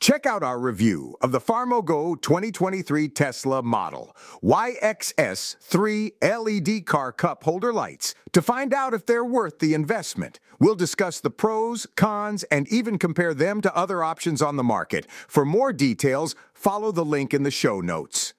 Check out our review of the Farmogo 2023 Tesla model YXS 3 LED car cup holder lights to find out if they're worth the investment. We'll discuss the pros, cons, and even compare them to other options on the market. For more details, follow the link in the show notes.